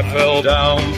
I fell down.